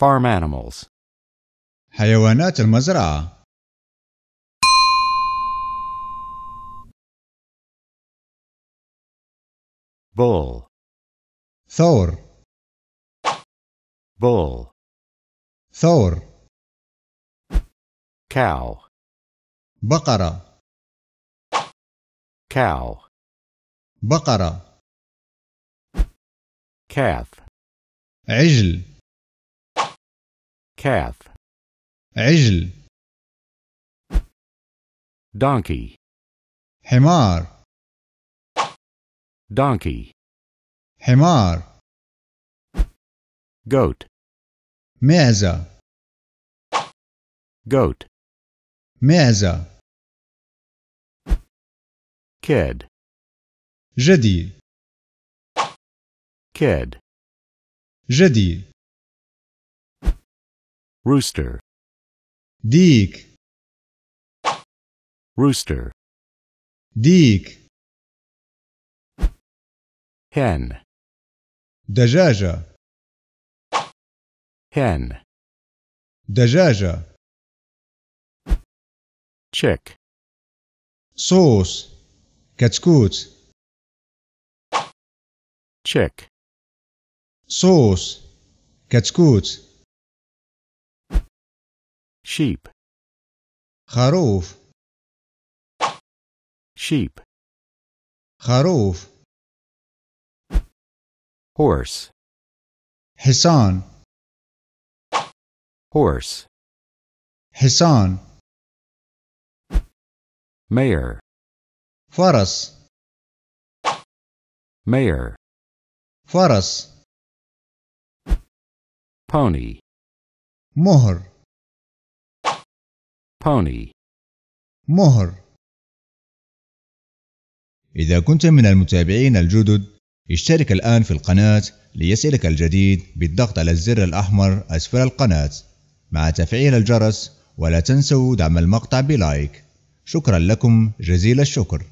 Farm animals. حيوانات المزرعة Bull. ثور Bull. ثور Cow. بقرة Cow. بقرة Calf. عجل Calf. عجل Donkey. حمار Donkey. حمار Goat. معزة Goat. معزة Kid. جدي Kid. جدي Rooster. ديك Rooster. ديك Hen. دجاجة Hen. دجاجة Chick. صوص كتكوت Chick. صوص كتكوت Sheep. خروف Sheep. خروف Horse. حصان Horse. حصان Mare. فرس Mare. فرس Pony. مهر Pony. مهر. إذا كنت من المتابعين الجدد اشترك الآن في القناة ليصلك الجديد بالضغط على الزر الأحمر أسفل القناة. مع تفعيل الجرس ولا تنسوا دعم المقطع بلايك. شكرا لكم جزيل الشكر.